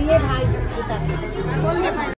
ये भाई